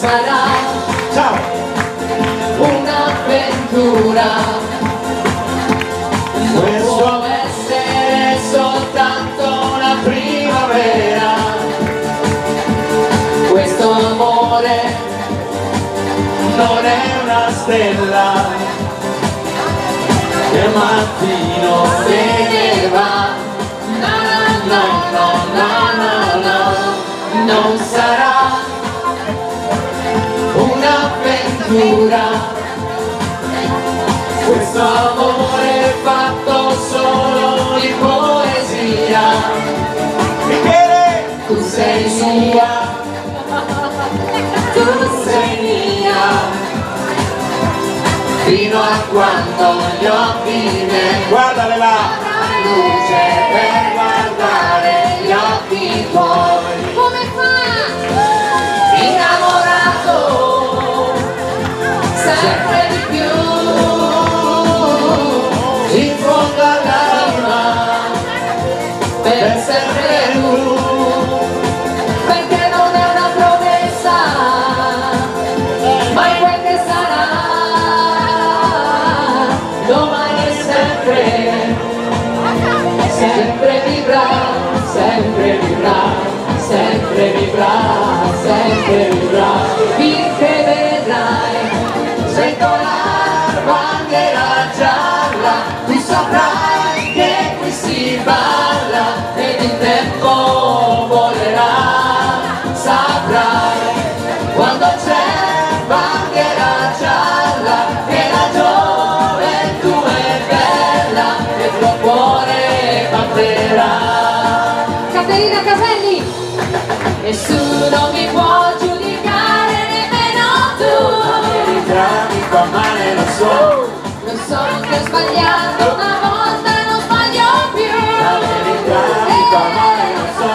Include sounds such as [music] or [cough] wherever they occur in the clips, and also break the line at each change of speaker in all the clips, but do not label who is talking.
sarà
Ciao!
un'avventura. Non può essere soltanto una primavera. Questo amore
Non è una stella. Che mattino
se ne va. No no no no no no non amore è fatto solo di poesia. Tu sei mia. Tu sei mia. Fino a quando gli occhi
Guardale là!
luce vivrà sempre vivrà sempre vivrà. Finché Nessuno mi può giudicare nemmeno tu.
Mi fa male, lo so.
Lo so che ho sbagliato una volta non sbaglio più.
La verità mi fa male, lo so.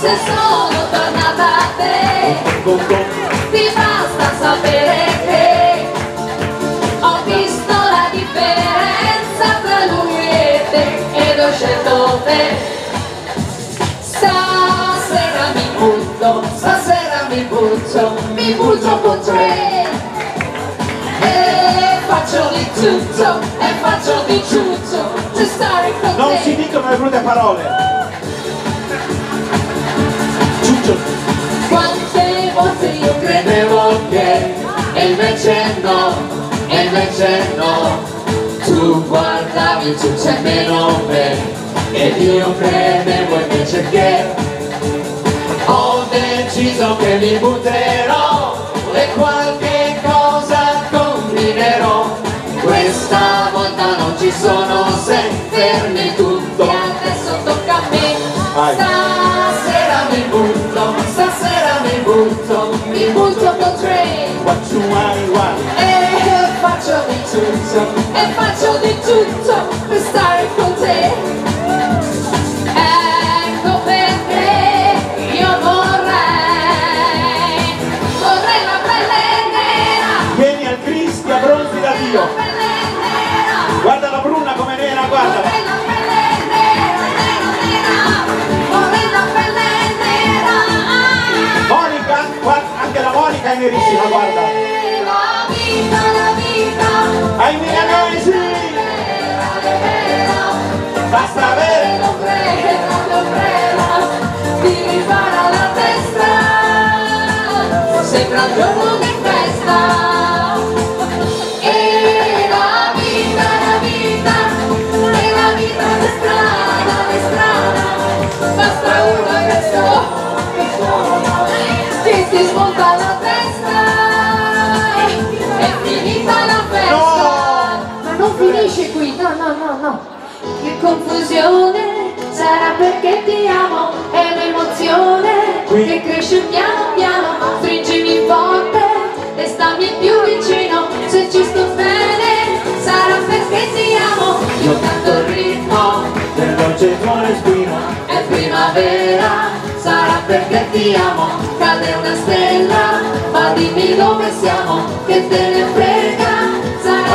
Se sono stasera mi con te E faccio di tutto, e faccio di tutto Per stare con
Non
te
si dicono le brutte parole. Ciuccio
Quante volte io credevo che E invece no, e invece no. Tu guardavi tu c'è meno me Ed io credevo invece che deciso che mi butterò E qualche cosa combinerò. Questa volta non ci sono se fermi tutto E adesso tocca a me.
Vai.
Stasera mi butto, stasera mi butto, mi butto con tre.
What you want, what
e faccio di tutto, e faccio di tutto
anche la Monica è nerissima, guarda
La vita, la vita,
Ai milanesi Basta avere
lo prega, lo prega, ti ripara la testa, sembra un giorno di festa. E la vita, la vita,
finisce qui, no, no, no, no.
Che confusione sarà perché ti amo, è un'emozione che cresce piano piano, stringimi forte e stammi più vicino, se ci sto bene sarà perché ti amo, io canto il ritmo,
Del dolce tuo respiro
è primavera, sarà perché ti amo, cade una stella, ma dimmi dove siamo, che te ne frega,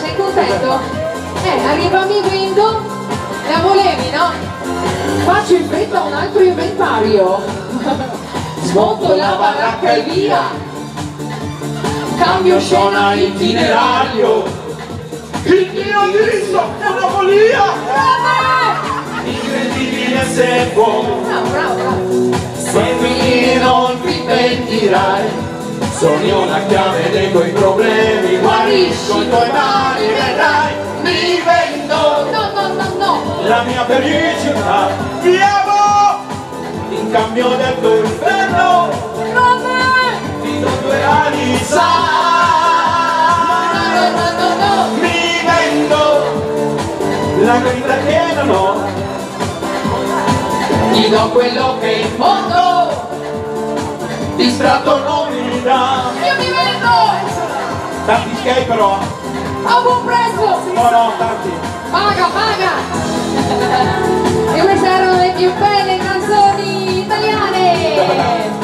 sei contento? Eh, arriva mi vendo, la volevi, no? Faccio in fretta un altro inventario. [laughs] Smonto la baracca e via. Cambio scena itinerario.
Il mio indirizzo è una follia! Incredibile se può,
Bravo, bravo, bravo.
Seguimi non ti pentirai Sogni una chiave dei tuoi problemi Guarisco i tuoi mali, vedrai Mi vendo
No, no, no, no.
la mia felicità, ti amo! In cambio del tuo inferno,
Come?
ti do due ali,
No, no, no, no, no.
mi vendo la verità che non ho,
Ti do quello che il mondo
distratto non mi dà.
Io mi vendo!
Tanti skate però,
A buon prezzo!
no no, tanti.
Paga, paga! E queste erano le più belle canzoni italiane! Eh.
Eh.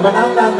naman ang